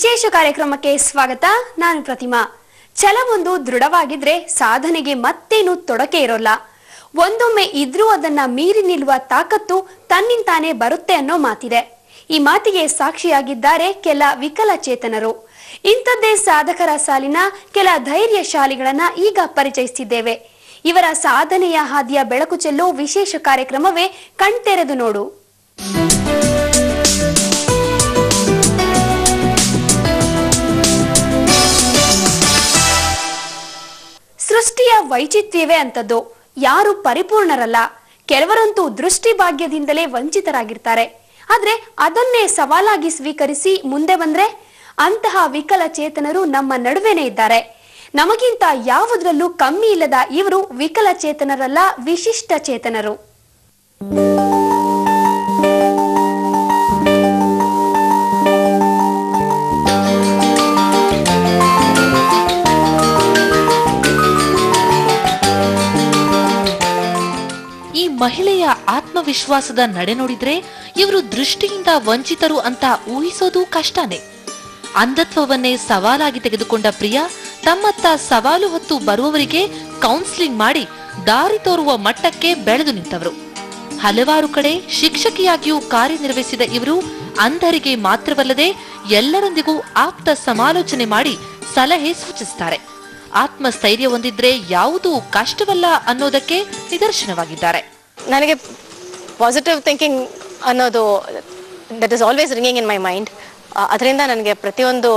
ವಿಶೇಷ ಕಾರ್ಯಕ್ರಮಕ್ಕೆ ಸ್ವಾಗತ, ನಾನು ಪ್ರತಿಮಾ. ಛಲವೊಂದು ದೃಢವಾಗಿದ್ರೆ ಸಾಧನೆಗೆ ಮತ್ತೇನು ತೊಡಕೆ ಇರೋಲ್ಲ. ಒಂದೊಮ್ಮೆ ಇದ್ರೂ ಅದನ್ನ ಮೀರಿ ನಿಲ್ಲುವ ತಾಕತ್ತು ತನ್ನಿಂತಾನೇ ಬರುತ್ತೆ ಅನ್ನೋ ಮಾತಿದೆ. ಈ ಮಾತಿಗೆ ಸಾಕ್ಷಿಯಾಗಿದ್ದಾರೆ ಕೆಲ ವಿಕಲಚೇತನರು. ಇಂಥದ್ದೇ ಸಾಧಕರ ಸಾಲಿನ ಕೆಲ ಧೈರ್ಯಶಾಲಿಗಳನ್ನ ಈಗ ಪರಿಚಯಿಸುತ್ತಿದ್ದೇವೆ ಇವರ ಸಾಧನೆಯ ಹಾದಿಯ ಬೆಳಕು ಚೆಲ್ಲೋ ವಿಶೇಷ ಕಾರ್ಯಕ್ರಮವೇ ಕಣ್ತೆರೆದು ನೋಡು. ಸೃಷ್ಟಿಯ ವೈಚಿತ್ರ್ಯವೇ ಅಂತದ್ದು ಯಾರು ಪರಿಪೂರ್ಣರಲ್ಲ. ಕೆಲವರಂತೂ ದೃಷ್ಟಿ ಭಾಗ್ಯದಿಂದಲೇ ವಂಚಿತರಾಗಿರ್ತಾರೆ. ಆದ್ರೆ ಅದನ್ನೇ ಸವಾಲಾಗಿ ಸ್ವೀಕರಿಸಿ ಮುಂದೆ ಬಂದ್ರೆ ಅಂತಹ ವಿಕಲಚೇತನರು ನಮ್ಮ ನಡುವೆನೇ ಇದ್ದಾರೆ. ನಮಗಿಂತ ಯಾವುದರಲ್ಲೂ ಕಮ್ಮಿ ಇಲ್ಲದ ಇವರು ವಿಕಲಚೇತನರಲ್ಲ ವಿಶಿಷ್ಟ ಚೇತನರು. ಮಹಿಳೆಯ ಆತ್ಮವಿಶ್ವಾಸದ ನಡೆ ನೋಡಿದ್ರೆ ಇವರು ದೃಷ್ಟಿಯಿಂದ ವಂಚಿತರು ಅಂತ ಊಹಿಸೋದು ಕಷ್ಟನೇ. ಅಂಧತ್ವವನ್ನೇ ಸವಾಲಾಗಿ ತೆಗೆದುಕೊಂಡ ಪ್ರಿಯಾ, ತಮ್ಮತ್ತ ಸವಾಲು ಹೊತ್ತು ಬರುವವರಿಗೆ ಕೌನ್ಸಿಲಿಂಗ್ ಮಾಡಿ ದಾರಿ ತೋರುವ ಮಟ್ಟಕ್ಕೆ ಬೆಳೆದು ನಿಂತವರು. ಹಲವಾರು ಕಡೆ ಶಿಕ್ಷಕಿಯಾಗಿಯೂ ಕಾರ್ಯನಿರ್ವಹಿಸಿದ ಇವರು ಅಂಧರಿಗೆ ಮಾತ್ರವಲ್ಲದೆ ಎಲ್ಲರೊಂದಿಗೂ ಆಪ್ತ ಸಮಾಲೋಚನೆ ಮಾಡಿ ಸಲಹೆ ಸೂಚಿಸುತ್ತಾರೆ ಆತ್ಮಸ್ಥೈರ್ಯ ಹೊಂದಿದ್ರೆ ಯಾವುದೂ ಕಷ್ಟವಲ್ಲ ಅನ್ನೋದಕ್ಕೆ ನಿದರ್ಶನವಾಗಿದ್ದಾರೆ. ನನಗೆ ಪಾಸಿಟಿವ್ ಥಿಂಕಿಂಗ್ ಅನ್ನೋದು that is always ringing in my mind ಅದರಿಂದ ನನಗೆ ಪ್ರತಿಯೊಂದು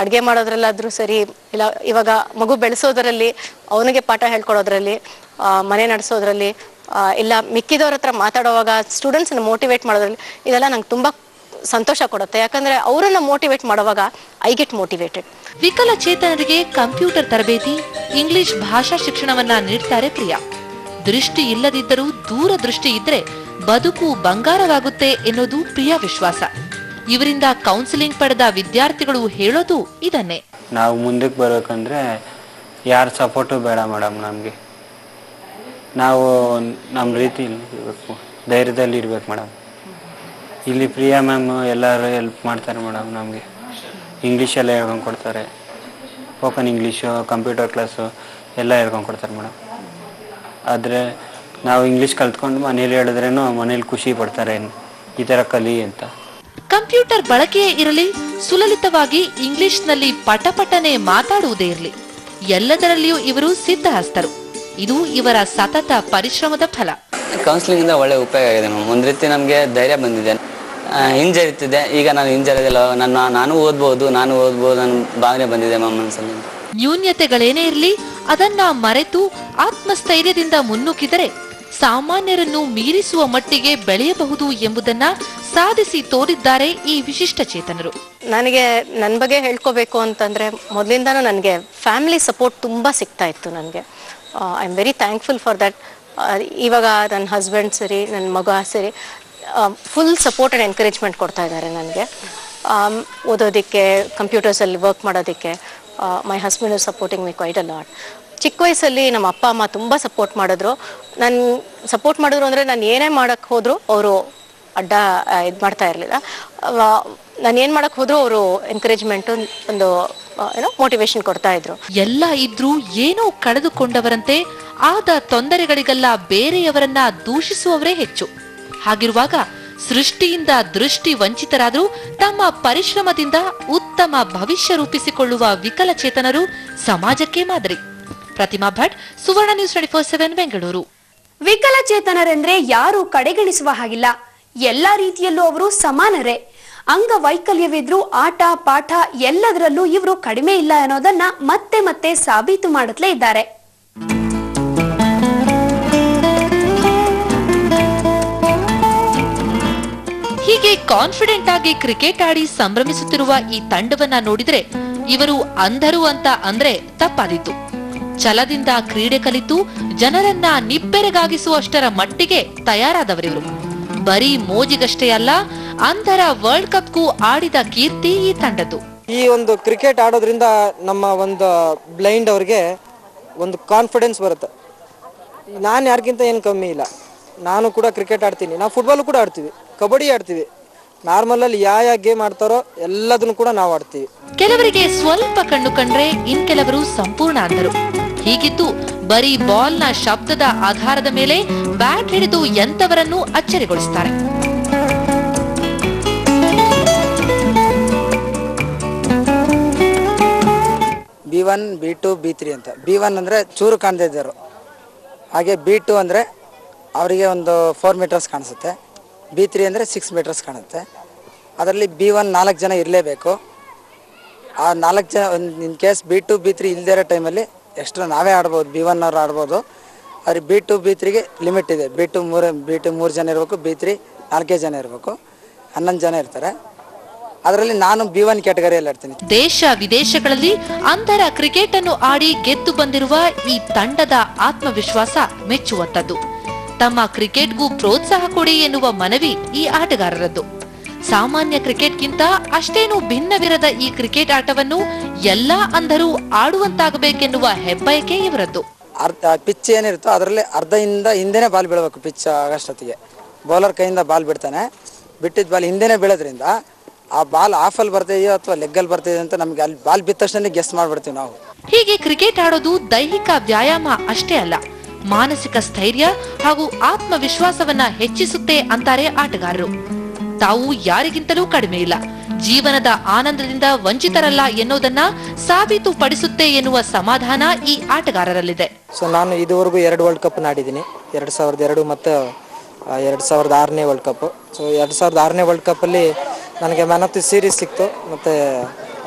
ಅಡುಗೆ ಮಾಡೋದ್ರಲ್ಲಾದರೂ ಸರಿ, ಇಲ್ಲ, ಇವಾಗ ಮಗು ಬೆಳೆಸೋದ್ರಲ್ಲಿ, ಅವನಿಗೆ ಪಾಠ ಹೇಳ್ಕೊಡೋದ್ರಲ್ಲಿ ಮನೆ ನಡೆಸೋದ್ರಲ್ಲಿ ಇಲ್ಲ ಮಿಕ್ಕಿದವ್ರ ಹತ್ರ ಮಾತಾಡುವಾಗ ಸ್ಟೂಡೆಂಟ್ಸ್ನ ಮೋಟಿವೇಟ್ ಮಾಡೋದ್ರಲ್ಲಿ, ಇದೆಲ್ಲ ನಂಗೆ ತುಂಬ ಸಂತೋಷ ಕೊಡುತ್ತೆ. ಯಾಕಂದರೆ ಅವರನ್ನ ಮೋಟಿವೇಟ್ ಮಾಡುವಾಗ ಐ ಗೆಟ್ ಮೋಟಿವೇಟೆಡ್ ವಿಕಲಚೇತನರಿಗೆ ಕಂಪ್ಯೂಟರ್ ತರಬೇತಿ, ಇಂಗ್ಲಿಷ್ ಭಾಷಾ ಶಿಕ್ಷಣವನ್ನ ನೀಡ್ತಾರೆ ಪ್ರಿಯಾ. ದೃಷ್ಟಿ ಇಲ್ಲದಿದ್ದರೂ ದೂರದೃಷ್ಟಿ ಇದ್ರೆ ಬದುಕು ಬಂಗಾರವಾಗುತ್ತೆ ಎನ್ನುವುದು ಪ್ರಿಯ ವಿಶ್ವಾಸ. ಇವರಿಂದ ಕೌನ್ಸಿಲಿಂಗ್ ಪಡೆದ ವಿದ್ಯಾರ್ಥಿಗಳು ಹೇಳೋದು ಇದನ್ನೇ. ನಾವು ಮುಂದಕ್ಕೆ ಬರಬೇಕಂದ್ರೆ ಯಾರ ಸಪೋರ್ಟು ಬೇಡ ಮೇಡಮ್ ನಮಗೆ. ನಾವು ನಮ್ಮ ರೀತಿ ಇರಬೇಕು, ಧೈರ್ಯದಲ್ಲಿ ಇರ್ಬೇಕು ಮೇಡಮ್ ಇಲ್ಲಿ ಪ್ರಿಯಾ ಮ್ಯಾಮ್ ಎಲ್ಲರೂ ಹೆಲ್ಪ್ ಮಾಡ್ತಾರೆ ಮೇಡಮ್ ನಮಗೆ. ಇಂಗ್ಲೀಷೆಲ್ಲ ಹೇಳ್ಕೊಂಡು ಕೊಡ್ತಾರೆ. ಸ್ಪೋಕನ್ ಇಂಗ್ಲೀಷು ಕಂಪ್ಯೂಟರ್ ಕ್ಲಾಸು ಎಲ್ಲ ಹೇಳ್ಕೊಂಡು ಕೊಡ್ತಾರೆ ಮೇಡಮ್ ಆದರೆ ನಾವು ಇಂಗ್ಲೀಷ್ ಕಲ್ತ್ಕೊಂಡು ಮನೇಲಿ ಹೇಳಿದ್ರೇನು ಮನೇಲಿ ಖುಷಿ ಪಡ್ತಾರೆ ಈ ಥರ ಕಲಿ ಅಂತ. ಕಂಪ್ಯೂಟರ್ ಬಳಕೆಯೇ ಇರಲಿ ಸುಲಲಿತವಾಗಿ ಇಂಗ್ಲಿಷ್ನಲ್ಲಿ ಪಟಪಟನೆ ಮಾತಾಡುವುದೇ ಇರಲಿ. ಎಲ್ಲದರಲ್ಲಿಯೂ ಇವರು ಸಿದ್ಧಹಸ್ತರು. ಇದು ಇವರ ಸತತ ಪರಿಶ್ರಮದ ಫಲ. ಕೌನ್ಸಿಲಿಂಗಿಂದ ಒಳ್ಳೆ ಉಪಯೋಗ ಆಗಿದೆ ಮ್ಯಾಮ್ ಒಂದು ರೀತಿ ನಮಗೆ ಧೈರ್ಯ ಬಂದಿದೆ. ಹಿಂಜರಿತಿದೆ. ಈಗ ನಾನು ಹಿಂಜರಿದಿಲ್ಲ. ನನ್ನ ನಾನು ಓದ್ಬೋದು ನಾನು ಓದ್ಬೋದು ನನ್ನ ಭಾವನೆ ಬಂದಿದೆ ಮ್ಯಾಮ್ ಮನಸ್ಸಲ್ಲಿ. ನ್ಯೂನ್ಯತೆಗಳೇನೇ ಇರಲಿ ಅದನ್ನ ಮರೆತು ಆತ್ಮಸ್ಥೈರ್ಯದಿಂದ ಮುನ್ನುಗ್ಗಿದರೆ ಸಾಮಾನ್ಯರನ್ನು ಮೀರಿಸುವ ಮಟ್ಟಿಗೆ ಬೆಳೆಯಬಹುದು ಎಂಬುದನ್ನ ಸಾಧಿಸಿ ತೋರಿದ್ದಾರೆ ಈ ವಿಶಿಷ್ಟ ಚೇತನರು. ನನಗೆ ನನ್ನ ಬಗ್ಗೆ ಹೇಳ್ಕೋಬೇಕು ಅಂತಂದ್ರೆ ಮೊದಲಿಂದನೂ ನನಗೆ ಫ್ಯಾಮಿಲಿ ಸಪೋರ್ಟ್ ತುಂಬಾ ಸಿಗ್ತಾ ಇತ್ತು ನನಗೆ. I am very thankful for that ಇವಾಗ ನನ್ನ ಹಸ್ಬೆಂಡ್ ಸರಿ ನನ್ನ ಮಗ ಸರಿ ಫುಲ್ ಸಪೋರ್ಟ್ ಆ್ಯಂಡ್ ಎನ್ಕರೇಜ್ಮೆಂಟ್ ಕೊಡ್ತಾ ಇದ್ದಾರೆ ನನಗೆ. ಓದೋದಕ್ಕೆ ಕಂಪ್ಯೂಟರ್ಸಲ್ಲಿ ವರ್ಕ್ ಮಾಡೋದಕ್ಕೆ my husband is supporting me quite a lot ಚಿಕ್ಕ ವಯಸ್ಸಲ್ಲಿ ನಮ್ಮ ಅಪ್ಪ, ಅಮ್ಮ ತುಂಬ ಸಪೋರ್ಟ್ ಮಾಡಿದ್ರು. ನನ್ನ ಸಪೋರ್ಟ್ ಮಾಡಿದ್ರು ಅಂದರೆ ನಾನು ಏನೇ ಮಾಡೋಕ್ಕೆ ಹೋದರೂ ಅವರು ಅಡ್ಡ ಇದು ಮಾಡ್ತಾ ಇರಲಿಲ್ಲ. ನಾನು ಏನು ಮಾಡೋಕ್ಕೆ ಹೋದರೂ ಅವರು ಎನ್ಕರೇಜ್ಮೆಂಟು ಒಂದು ಏನೋ ಮೋಟಿವೇಶನ್ ಕೊಡ್ತಾ ಇದ್ರು. ಎಲ್ಲ ಇದ್ರೂ ಏನೋ ಕಳೆದುಕೊಂಡವರಂತೆ, ಆದ ತೊಂದರೆಗಳಿಗೆಲ್ಲ ಬೇರೆಯವರನ್ನ ದೂಷಿಸುವವರೇ ಹೆಚ್ಚು. ಹಾಗಿರುವಾಗ ಸೃಷ್ಟಿಯಿಂದ ದೃಷ್ಟಿ ವಂಚಿತರಾದರೂ ತಮ್ಮ ಪರಿಶ್ರಮದಿಂದ ಉತ್ತಮ ಭವಿಷ್ಯ ರೂಪಿಸಿಕೊಳ್ಳುವ ವಿಕಲಚೇತನರು ಸಮಾಜಕ್ಕೆ ಮಾದರಿ. Pratima Bhat, Suvarna news twenty four seven, Bengaluru. ವಿಕಲಚೇತನರೆಂದ್ರೆ ಯಾರು ಕಡೆಗಣಿಸುವ ಹಾಗಿಲ್ಲ. ಎಲ್ಲ ರೀತಿಯಲ್ಲೂ ಅವರು ಸಮಾನರೇ. ಅಂಗವೈಕಲ್ಯವಿದ್ರೂ ಆಟ, ಪಾಠ ಎಲ್ಲದರಲ್ಲೂ ಇವರು ಕಡಿಮೆ ಇಲ್ಲ ಅನ್ನೋದನ್ನ ಮತ್ತೆ ಮತ್ತೆ ಸಾಬೀತು ಮಾಡುತ್ತಲೇ ಇದ್ದಾರೆ. ಹೀಗೆ ಕಾನ್ಫಿಡೆಂಟ್ ಆಗಿ ಕ್ರಿಕೆಟ್ ಆಡಿ ಸಂಭ್ರಮಿಸುತ್ತಿರುವ ಈ ತಂಡವನ್ನ ನೋಡಿದ್ರೆ ಇವರು ಅಂಧರು ಅಂತ ಅಂದ್ರೆ ತಪ್ಪಾದಿತ್ತು ಛಲದಿಂದ ಕ್ರೀಡೆ ಕಲಿತು ಜನರನ್ನ ನಿಬ್ಬೆರಗಾಗಿಸುವಷ್ಟರ ಮಟ್ಟಿಗೆ ತಯಾರಾದವರಿವರು ಬರೀ ಮೋಜಿಗಷ್ಟೇ ಅಲ್ಲ, ಅಂಧರ ವರ್ಲ್ಡ್ ಕಪ್ಗೂ ಆಡಿದ ಕೀರ್ತಿ ಈ ತಂಡದ್ದು. ಈ ಒಂದು ಕ್ರಿಕೆಟ್ ಆಡೋದ್ರಿಂದ ನಮ್ಮ ಒಂದು ಬ್ಲೈಂಡ್ ಅವ್ರಿಗೆ ಒಂದು ಕಾನ್ಫಿಡೆನ್ಸ್ ಬರುತ್ತೆ. ನಾನು ಯಾರಿಗಿಂತ ಏನು ಕಮ್ಮಿ ಇಲ್ಲ. ನಾನು ಕೂಡ ಕ್ರಿಕೆಟ್ ಆಡ್ತೀನಿ. ನಾವು ಫುಟ್ಬಾಲು ಕೂಡ ಆಡ್ತೀವಿ. ಕಬಡ್ಡಿ ಆಡ್ತೀವಿ. ನಾರ್ಮಲಲ್ಲಿ ಯಾವ ಯಾವ ಗೇಮ್ ಆಡ್ತಾರೋ ಎಲ್ಲದನ್ನು ಕೂಡ ನಾವು ಆಡ್ತೀವಿ. ಕೆಲವರಿಗೆ ಸ್ವಲ್ಪ ಕಣ್ಣು ಕಂಡ್ರೆ ಇನ್ ಕೆಲವರು ಸಂಪೂರ್ಣ ಅಂಧರು. ಹೀಗಿದ್ದು ಬರೀ ಬಾಲ್ನ ಶಬ್ದದ ಆಧಾರದ ಮೇಲೆ ಬ್ಯಾಟ್ ಹಿಡಿದು ಎಂತವರನ್ನು ಅಚ್ಚರಿಗೊಳಿಸುತ್ತಾರೆ B one B two B three ಅಂತ. ಬಿ ಒನ್ ಅಂದರೆ ಚೂರು ಕಾಣದೇ ಇದ್ದರು. ಹಾಗೆ ಬಿ ಟು ಅಂದರೆ ಅವರಿಗೆ ಒಂದು ಫೋರ್ ಮೀಟರ್ಸ್ ಕಾಣಿಸುತ್ತೆ. ಬಿ ತ್ರೀ ಅಂದರೆ ಸಿಕ್ಸ್ ಮೀಟರ್ಸ್ ಕಾಣುತ್ತೆ. ಅದರಲ್ಲಿ ಬಿ ಒನ್ ನಾಲ್ಕು ಜನ ಇರಲೇಬೇಕು. ಆ ನಾಲ್ಕು ಜನ in case B two B three ಇಲ್ಲದೇ ಇರೋ ಟೈಮಲ್ಲಿ ಎಷ್ಟು ನಾವೇ ಆಡ್ಬೋದು, ಬಿ ಒನ್ ಅವ್ರು ಆಡ್ಬೋದು. ಆದರೆ ಬಿ ಟು ಬಿ ತ್ರೀಗೆ ಲಿಮಿಟ್ ಇದೆ. ಬಿ ಟು ಮೂರು, ಬಿ ಟು ಮೂರು ಜನ ಇರಬೇಕು, ಬಿ ತ್ರೀ ನಾಲ್ಕೇ ಜನ ಇರಬೇಕು. ಹನ್ನೊಂದು ಜನ ಇರ್ತಾರೆ. ಅದರಲ್ಲಿ ನಾನು ಬಿ ಒನ್ ಕ್ಯಾಟಗರಿಯಲ್ಲಿ ಆಡ್ತೀನಿ. ದೇಶ ವಿದೇಶಗಳಲ್ಲಿ ಅಂಧರ ಕ್ರಿಕೆಟ್ ಅನ್ನು ಆಡಿ ಗೆದ್ದು ಬಂದಿರುವ ಈ ತಂಡದ ಆತ್ಮವಿಶ್ವಾಸ ಮೆಚ್ಚುವಂತದ್ದು ತಮ್ಮ ಕ್ರಿಕೆಟ್ಗೂ ಪ್ರೋತ್ಸಾಹ ಕೊಡಿ ಎನ್ನುವ ಮನವಿ ಈ ಆಟಗಾರರದ್ದು. ಸಾಮಾನ್ಯ ಕ್ರಿಕೆಟ್ಗಿಂತ ಅಷ್ಟೇನು ಭಿನ್ನವಿರದ ಈ ಕ್ರಿಕೆಟ್ ಆಟವನ್ನು ಎಲ್ಲಾ ಅಂಧರೂ ಆಡುವಂತಾಗಬೇಕೆನ್ನುವ ಹೆಬ್ಬಯಕೆ ಇವರದ್ದು. ಅರ್ಧ ಪಿಚ್ ಏನಿರುತ್ತೋ ಅದರಲ್ಲಿ ಅರ್ಧದಿಂದ ಹಿಂದೆನೆ ಬಾಲ್ ಬೀಳಬೇಕು ಪಿಚ್ ಆಗಷ್ಟೊತ್ತಿಗೆ. ಬೌಲರ್ ಕೈಯಿಂದ ಬಾಲ್ ಬಿಡ್ತಾನೆ. ಬಿಟ್ಟಿದ್ದ ಬಾಲ್ ಹಿಂದೆನೇ ಬೀಳೋದ್ರಿಂದ ಆ ಬಾಲ್ ಆಫಲ್ಲಿ ಬರ್ತಿದೆಯೋ ಅಥವಾ ಲೆಗ್ಗಲ್ಲಿ ಬರ್ತಿದೆಯೋ ಅಂತ ನಮ್ಗೆ ಅಲ್ಲಿ ಬಾಲ್ ಬಿದ್ದ ತಕ್ಷಣ ಗೆಸ್ ಮಾಡ್ಬಿಡ್ತೀವಿ ನಾವು. ಹೀಗೆ ಕ್ರಿಕೆಟ್ ಆಡೋದು ದೈಹಿಕ ವ್ಯಾಯಾಮ ಅಷ್ಟೇ ಅಲ್ಲ. ಮಾನಸಿಕ ಸ್ಥೈರ್ಯ ಹಾಗೂ ಆತ್ಮವಿಶ್ವಾಸವನ್ನ ಹೆಚ್ಚಿಸುತ್ತೆ ಅಂತಾರೆ ಆಟಗಾರರು. ತಾವು ಯಾರಿಗಿಂತಲೂ ಕಡಿಮೆ ಇಲ್ಲ. ಜೀವನದ ಆನಂದದಿಂದ ವಂಚಿತರಲ್ಲ ಎನ್ನುವುದನ್ನ ಸಾಬೀತುಪಡಿಸುತ್ತೆ ಎನ್ನುವ ಸಮಾಧಾನ ಈ ಆಟಗಾರರಲ್ಲಿದೆ. ಸೊ ನಾನು ಇದುವರೆಗೂ ಎರಡು ವರ್ಲ್ಡ್ ಕಪ್ ನಾಡಿದ್ದೀನಿ. ಎರಡ್ ಸಾವಿರದ ಎರಡು ಮತ್ತು ಎರಡು ಸಾವಿರದ ಆರನೇ ವರ್ಲ್ಡ್ ಕಪ್ ಸೊ ಎರಡು ಸಾವಿರದ ಆರನೇ ವರ್ಲ್ಡ್ ಕಪ್ಪಲ್ಲಿ ನನಗೆ ಮ್ಯಾನ್ ಆಫ್ ದಿ ಸೀರೀಸ್ ಸಿಕ್ತು ಮತ್ತು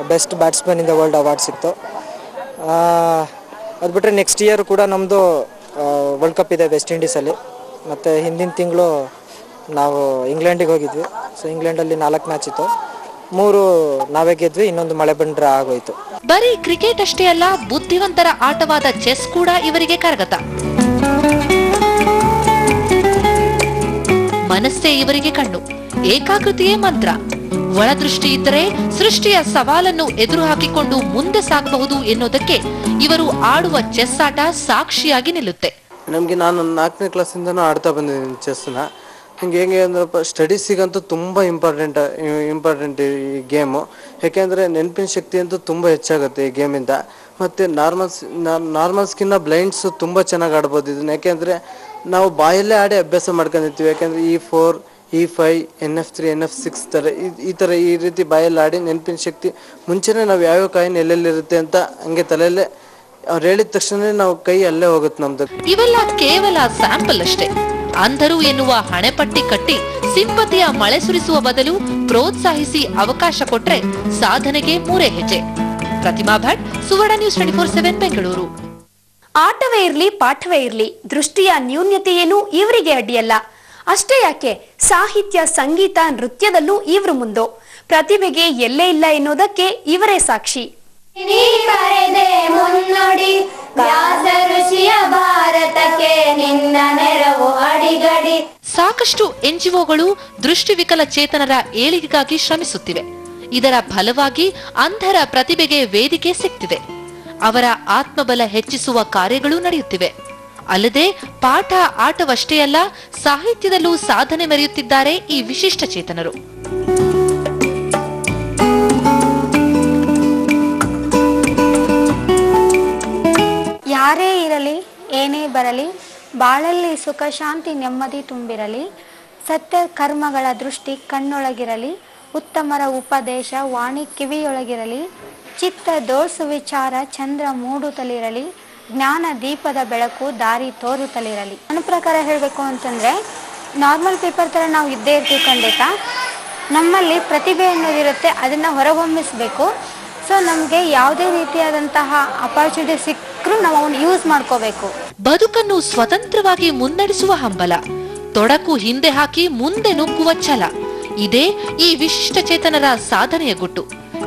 best batsman in the world award ಸಿಕ್ತು. ಅದು ಬಿಟ್ಟರೆ ನೆಕ್ಸ್ಟ್ ಇಯರ್ ಕೂಡ ನಮ್ಮದು ವರ್ಲ್ಡ್ ಕಪ್ ಇದೆ ವೆಸ್ಟ್ ಇಂಡೀಸಲ್ಲಿ ಮತ್ತು ಹಿಂದಿನ ತಿಂಗಳು ನಾವು ಇಂಗ್ಲೆಂಡಿಗೆ ಹೋಗಿದ್ವಿ. ಸೊ ಇಂಗ್ಲೆಂಡಲ್ಲಿ ನಾಲ್ಕು ಮ್ಯಾಚ್ ಇತ್ತು. ಮೂರು ನಾವೇ ಗೆದ್ವಿ, ಇನ್ನೊಂದು ಮಳೆ ಬಂದ್ರೆ ಆಗೋಯ್ತು. ಬರೀ ಕ್ರಿಕೆಟ್ ಅಷ್ಟೇ ಅಲ್ಲ, ಬುದ್ಧಿವಂತರ ಆಟವಾದ ಚೆಸ್ ಕೂಡ ಇವರಿಗೆ ಕರಗತ. ಮನಸ್ಸೇ ಇವರಿಗೆ ಕಣ್ಣು. ಏಕಾಗ್ರತೆಯೇ ಮಂತ್ರ. ಒಳದೃಷ್ಟಿ ಇದ್ದರೆ ಸೃಷ್ಟಿಯ ಸವಾಲನ್ನು ಎದುರು ಹಾಕಿಕೊಂಡು ಮುಂದೆ ಸಾಗಬಹುದು ಎನ್ನುವುದಕ್ಕೆ ಇವರು ಆಡುವ ಚೆಸ್ ಆಟ ಸಾಕ್ಷಿಯಾಗಿ ನಿಲ್ಲುತ್ತೆ. ನಮಗೆ ನಾನು ನಾಲ್ಕನೇ ಕ್ಲಾಸಿಂದನೂ ಆಡ್ತಾ ಬಂದಿದ್ದೀನಿ ಚೆಸ್ನ ಹಿಂಗೆ ಹೆಂಗೆ ಅಂದ್ರಪ್ಪ ಸ್ಟಡೀಸಿಗಂತೂ ತುಂಬ ಇಂಪಾರ್ಟೆಂಟ್ ಇಂಪಾರ್ಟೆಂಟ್ ಈ ಗೇಮು ಯಾಕೆಂದರೆ ನೆನಪಿನ ಶಕ್ತಿ ಅಂತೂ ತುಂಬ ಹೆಚ್ಚಾಗುತ್ತೆ ಈ ಗೇಮಿಂದ ಮತ್ತು ನಾರ್ಮಲ್ಸ್ ನಾರ್ಮಲ್ಸ್ಕಿನ್ನ ಬ್ಲೈಂಡ್ಸು ತುಂಬ ಚೆನ್ನಾಗಿ ಆಡ್ಬೋದು ಇದನ್ನು. ಯಾಕೆಂದರೆ ನಾವು ಬಾಯಲ್ಲೇ ಆಡಿ ಅಭ್ಯಾಸ ಮಾಡ್ಕೊಂಡಿರ್ತೀವಿ. ಯಾಕೆಂದರೆ ಈ four E five N F three N F six ಥರ ಈ ಥರ ಈ ರೀತಿ ಬಾಯಲ್ಲಿ ಆಡಿ ನೆನಪಿನ ಶಕ್ತಿ ಮುಂಚೆನೇ ನಾವು ಯಾವ್ಯಾವ ಕಾಯಿನ ಎಲ್ಲೆಲ್ಲಿರುತ್ತೆ ಅಂತ ಹಂಗೆ ತಲೆಯಲ್ಲೇ ಅವ್ರು ಹೇಳಿದ ತಕ್ಷಣ ನಾವು ಕೈ ಅಲ್ಲೇ ಹೋಗುತ್ತೆ ನಮ್ದು. ಇವೆಲ್ಲ ಕೇವಲ ಸ್ಯಾಂಪಲ್ ಅಷ್ಟೇ. ಅಂಧರು ಎನ್ನುವ ಹಣೆಪಟ್ಟಿ ಕಟ್ಟಿ ಸಿಂಪತಿಯ ಮಳೆ ಸುರಿಸುವ ಬದಲು ಪ್ರೋತ್ಸಾಹಿಸಿ ಅವಕಾಶ ಕೊಟ್ರೆ ಸಾಧನೆಗೆ ಮೂರೇ ಹೆಜ್ಜೆ. Pratima Bhat Suvarna news twenty four seven Bengaluru. ಆಟವೇ ಇರ್ಲಿ ಪಾಠವೇ ಇರ್ಲಿ ದೃಷ್ಟಿಯ ನ್ಯೂನ್ಯತೆಯೇನು ಇವರಿಗೆ ಅಡ್ಡಿಯಲ್ಲ. ಅಷ್ಟೇ ಯಾಕೆ ಸಾಹಿತ್ಯ ಸಂಗೀತ ನೃತ್ಯದಲ್ಲೂ ಇವರು ಮುಂದೋ. ಪ್ರತಿಭೆಗೆ ಎಲ್ಲೇ ಇಲ್ಲ ಎನ್ನುವುದಕ್ಕೆ ಇವರೇ ಸಾಕ್ಷಿ. ನೀ ಬರೆದೆ ಮುನ್ನುಡಿ, ವ್ಯಾಸ ಋಷಿಯ ಭಾರತಕ್ಕೆ ನಿನ್ನ ನೆರವು ಅಡಿಗಡಿ. ಸಾಕಷ್ಟು ಎನ್ಜಿಒಗಳು ದೃಷ್ಟಿವಿಕಲ ಚೇತನರ ಏಳಿಗೆಗಾಗಿ ಶ್ರಮಿಸುತ್ತಿವೆ. ಇದರ ಫಲವಾಗಿ ಅಂಧರ ಪ್ರತಿಭೆಗೆ ವೇದಿಕೆ ಸಿಗ್ತಿದೆ ಅವರ ಆತ್ಮಬಲ ಹೆಚ್ಚಿಸುವ ಕಾರ್ಯಗಳು ನಡೆಯುತ್ತಿವೆ. ಅಲ್ಲದೆ ಪಾಠ ಆಟವಷ್ಟೇ ಅಲ್ಲ, ಸಾಹಿತ್ಯದಲ್ಲೂ ಸಾಧನೆ ಮೆರೆಯುತ್ತಿದ್ದಾರೆ ಈ ವಿಶಿಷ್ಟ ಚೇತನರು. ಯಾರೇ ಇರಲಿ, ಏನೇ ಬರಲಿ, ಬಾಳಲ್ಲಿ ಸುಖ, ಶಾಂತಿ, ನೆಮ್ಮದಿ ತುಂಬಿರಲಿ, ಸತ್ಯ ಕರ್ಮಗಳ ದೃಷ್ಟಿ ಕಣ್ಣೊಳಗಿರಲಿ, ಉತ್ತಮರ ಉಪದೇಶ, ವಾಣಿ ಕಿವಿಯೊಳಗಿರಲಿ, ಚಿತ್ತ ದೋಸು ವಿಚಾರ, ಚಂದ್ರ ಮೂಡುತ್ತಲಿರಲಿ, ಜ್ಞಾನ ದೀಪದ ಬೆಳಕು ದಾರಿ ತೋರುತ್ತಲಿರಲಿ. ನನ್ನ ಪ್ರಕಾರ ಹೇಳಬೇಕು ಅಂತಂದರೆ ನಾರ್ಮಲ್ ಪೇಪರ್ ಥರ ನಾವು ಇದ್ದೇ ಇರ್ತೀವಿ ಖಂಡಿತ. ನಮ್ಮಲ್ಲಿ ಪ್ರತಿಭೆ ಅನ್ನೋದಿರುತ್ತೆ, ಅದನ್ನು ಹೊರಹೊಮ್ಮಿಸಬೇಕು. ಸೊ ನಮಗೆ ಯಾವುದೇ ರೀತಿಯಾದಂತಹ ಅಪಾರ್ಚುನಿಟಿ ಸಿಕ್ಕರೂ ನಾವು ಅವನ್ನ ಯೂಸ್ ಮಾಡ್ಕೋಬೇಕು. ಬದುಕನ್ನು ಸ್ವತಂತ್ರವಾಗಿ ಮುನ್ನಡೆಸುವ ಹಂಬಲ, ತೊಡಕು ಹಿಂದೆ ಹಾಕಿ ಮುಂದೆ ನುಗ್ಗುವ ಛಲ, ಇದೇ ಈ ವಿಶಿಷ್ಟ ಚೇತನರ ಸಾಧನೆಯ ಗುಟ್ಟು.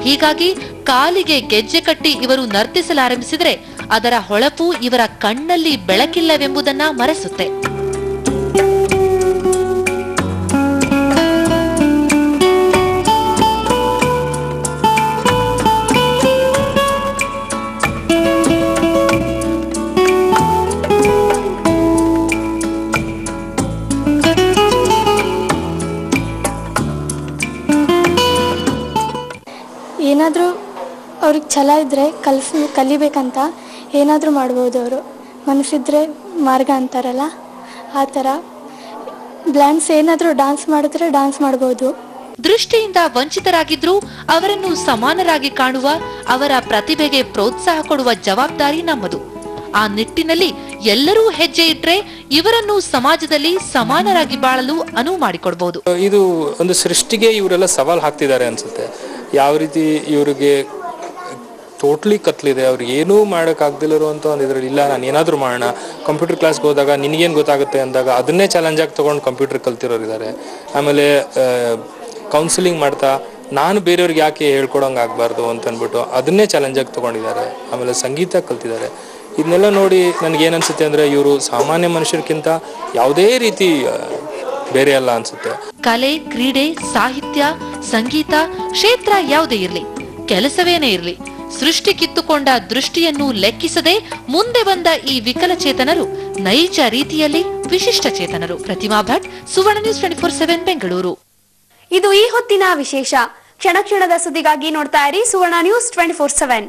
ಹೀಗಾಗಿ ಕಾಲಿಗೆ ಗೆಜ್ಜೆ ಕಟ್ಟಿ ಇವರು ನರ್ತಿಸಲಾರಂಭಿಸಿದರೆ ಅದರ ಹೊಳಪು ಇವರ ಕಣ್ಣಲ್ಲಿ ಬೆಳಕಿಲ್ಲವೆಂಬುದನ್ನ ಮರೆಸುತ್ತೆ. ಅವ್ರಿಗೆ ಛಲ ಇದ್ದರೆ ಕಲ್ಸ್ ಕಲಿಬೇಕಂತ ಏನಾದರೂ ಮಾಡ್ಬೋದು ಅವರು. ಮನಸ್ಸಿದ್ರೆ ಮಾರ್ಗ ಅಂತಾರಲ್ಲ ಆ ಥರ. ಬ್ಲ್ಯಾಂಡ್ಸ್ ಏನಾದರೂ ಡಾನ್ಸ್ ಮಾಡಿದ್ರೆ ಡಾನ್ಸ್ ಮಾಡ್ಬೋದು. ದೃಷ್ಟಿಯಿಂದ ವಂಚಿತರಾಗಿದ್ರೂ ಅವರನ್ನು ಸಮಾನರಾಗಿ ಕಾಣುವ ಅವರ ಪ್ರತಿಭೆಗೆ ಪ್ರೋತ್ಸಾಹ ಕೊಡುವ ಜವಾಬ್ದಾರಿ ನಮ್ಮದು. ಆ ನಿಟ್ಟಿನಲ್ಲಿ ಎಲ್ಲರೂ ಹೆಜ್ಜೆ ಇಟ್ಟರೆ ಇವರನ್ನು ಸಮಾಜದಲ್ಲಿ ಸಮಾನರಾಗಿ ಬಾಳಲು ಅನುವು ಮಾಡಿಕೊಡ್ಬಹುದು ಇದು ಒಂದು ಸೃಷ್ಟಿಗೆ ಇವರೆಲ್ಲ ಸವಾಲು ಹಾಕ್ತಿದ್ದಾರೆ ಅನ್ಸುತ್ತೆ. ಯಾವ ರೀತಿ ಇವರಿಗೆ ಟೋಟ್ಲಿ ಕತ್ಲಿದೆ, ಅವ್ರಿಗೆ ಏನೂ ಮಾಡೋಕ್ಕಾಗ್ದಿಲ್ಲಿರುವಂಥ ಒಂದು ಇದರಲ್ಲಿ ಇಲ್ಲ, ನಾನು ಏನಾದರೂ ಮಾಡೋಣ. ಕಂಪ್ಯೂಟರ್ ಕ್ಲಾಸ್ಗೆ ಹೋದಾಗ ನಿನಗೇನು ಗೊತ್ತಾಗುತ್ತೆ ಅಂದಾಗ ಅದನ್ನೇ ಚಾಲೆಂಜ್ ಆಗಿ ತೊಗೊಂಡು ಕಂಪ್ಯೂಟರ್ ಕಲ್ತಿರೋರು ಇದ್ದಾರೆ ಆಮೇಲೆ ಕೌನ್ಸಿಲಿಂಗ್ ಮಾಡ್ತಾ ನಾನು ಬೇರೆಯವ್ರಿಗೆ ಯಾಕೆ ಹೇಳ್ಕೊಡೋಂಗೆ ಆಗಬಾರ್ದು ಅಂತ ಅಂದ್ಬಿಟ್ಟು ಅದನ್ನೇ ಚಾಲೆಂಜ್ ಆಗಿ ತಗೊಂಡಿದ್ದಾರೆ. ಆಮೇಲೆ ಸಂಗೀತ ಕಲ್ತಿದ್ದಾರೆ. ಇದನ್ನೆಲ್ಲ ನೋಡಿ ನನಗೇನು ಅನ್ಸುತ್ತೆ ಅಂದರೆ ಇವರು ಸಾಮಾನ್ಯ ಮನುಷ್ಯರಿಗಿಂತ ಯಾವುದೇ ರೀತಿ ಬೇರೆ ಅಲ್ಲ ಅನ್ಸುತ್ತೆ. ಕಲೆ ಕ್ರೀಡೆ ಸಾಹಿತ್ಯ ಸಂಗೀತ ಕ್ಷೇತ್ರ ಯಾವುದೇ ಇರಲಿ ಕೆಲಸವೇನೇ ಇರಲಿ ಸೃಷ್ಟಿ ಕಿತ್ತುಕೊಂಡ ದೃಷ್ಟಿಯನ್ನು ಲೆಕ್ಕಿಸದೆ ಮುಂದೆ ಬಂದ ಈ ವಿಕಲಚೇತನರು ನೈಜ ರೀತಿಯಲ್ಲಿ ವಿಶಿಷ್ಟ ಚೇತನರು. Pratima Bhat Suvarna news twenty four seven Bengaluru. ಇದು ಈ ಹೊತ್ತಿನ ವಿಶೇಷ. ಕ್ಷಣ ಕ್ಷಣದ ಸುದ್ದಿಗಾಗಿ ನೋಡ್ತಾ ಇರಿ Suvarna news twenty four seven.